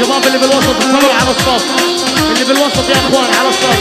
الشباب اللي بالوسط اتفرجوا على الصف. اللي بالوسط يا إخوان على الصف.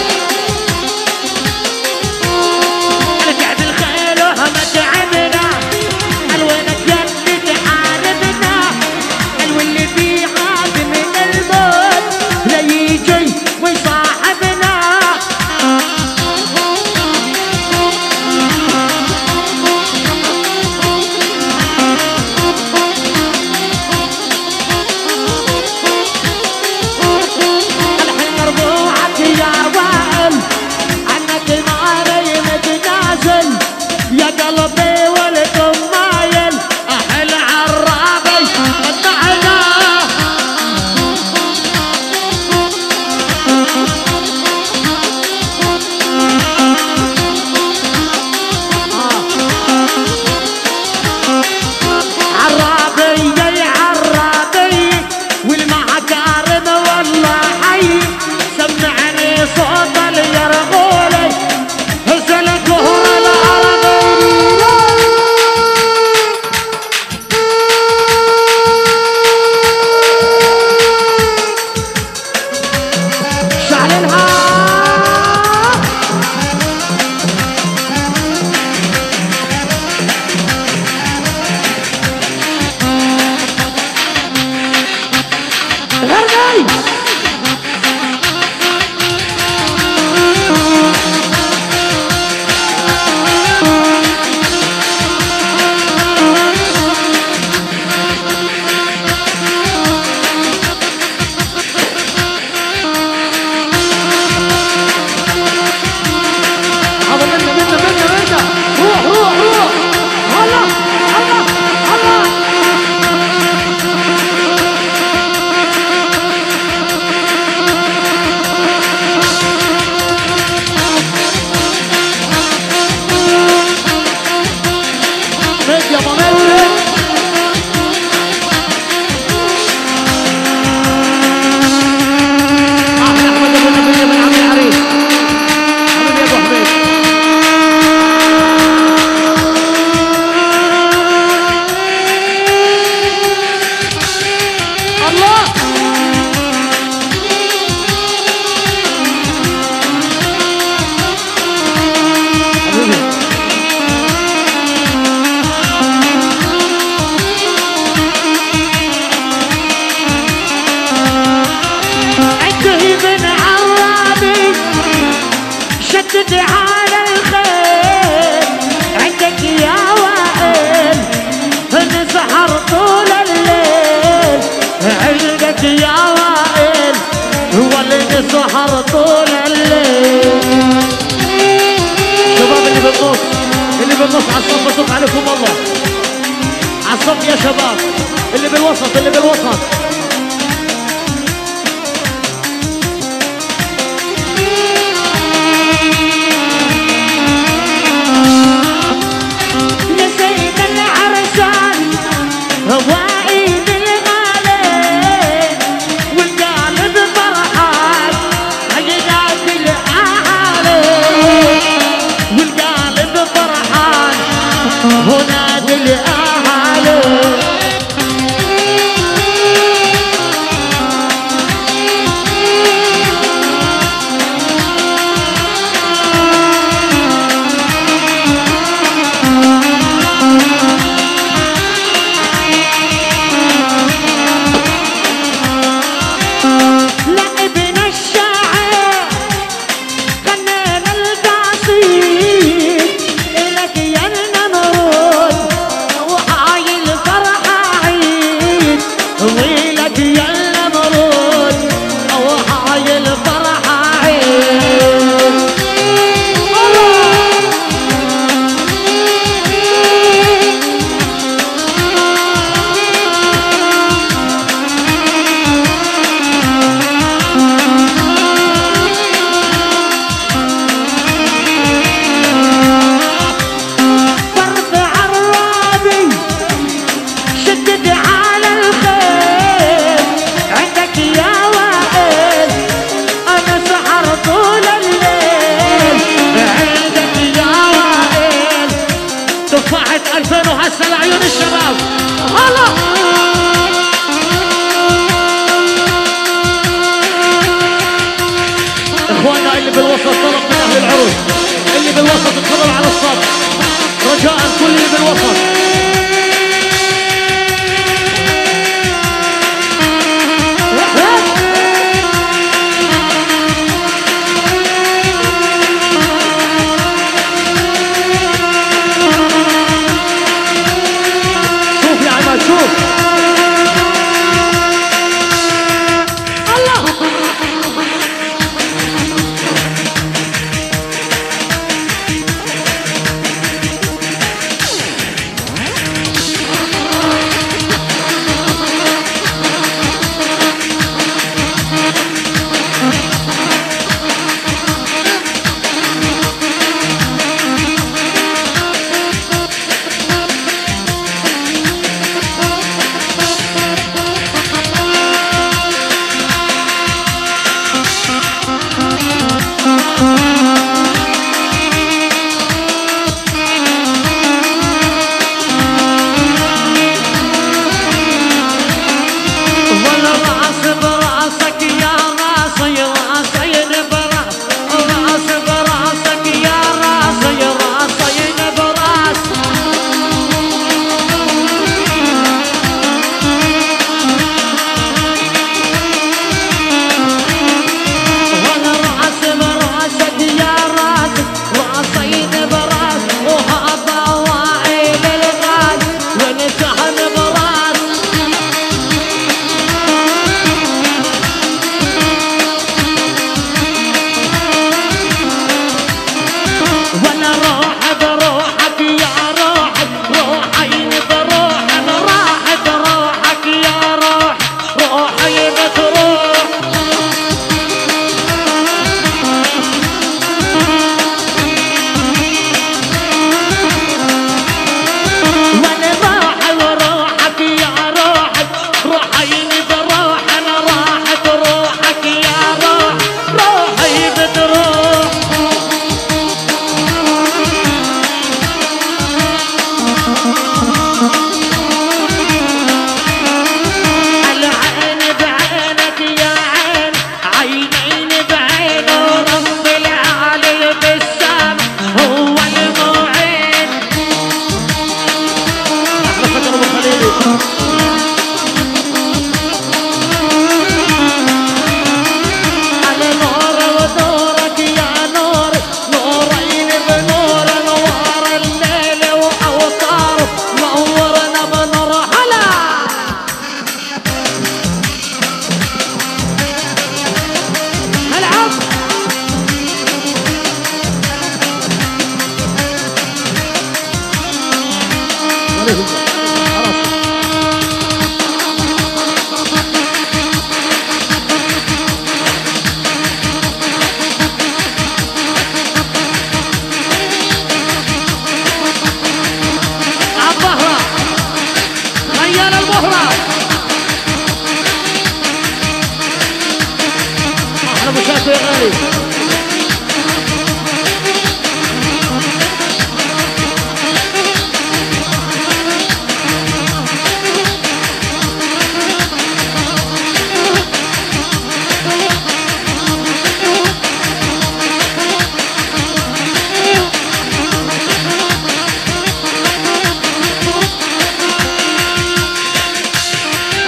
تجي على الخيل عندك يا وائل نسهر طول الليل. عندك يا وائل ولنسهر طول الليل. شباب اللي بالنص اللي بالنص عصام بصف عليكم الله. عصام يا شباب اللي بالوسط اللي بالوسط. ونادي لأهل عسل عيون الشباب. هلا. يرجع ابو شاكر يا غالي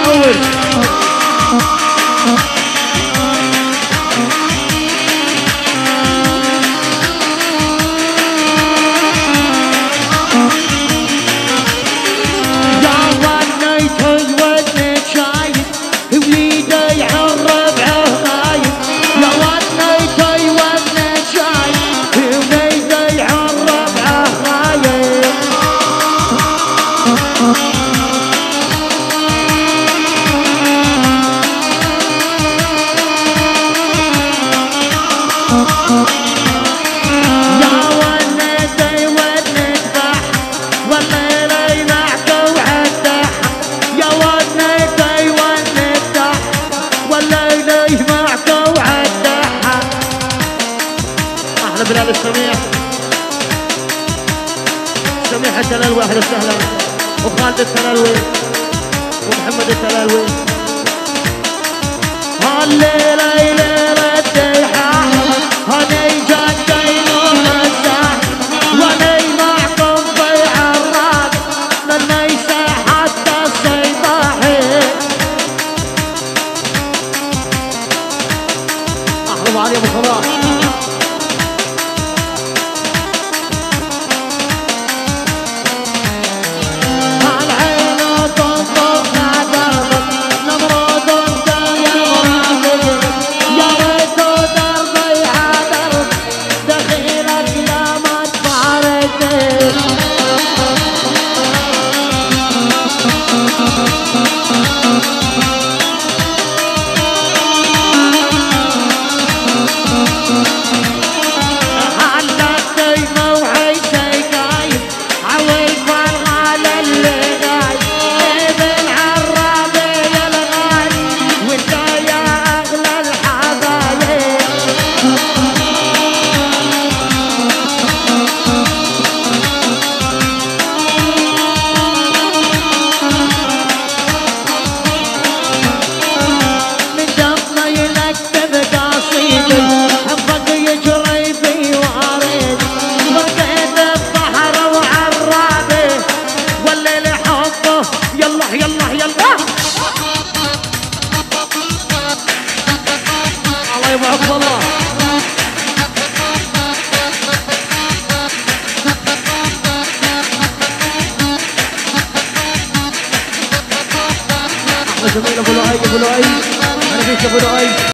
forward. للسميح سميح التلالوي أهلا وسهلا. وخالد التلالوي ومحمد التلالوي. هالليلة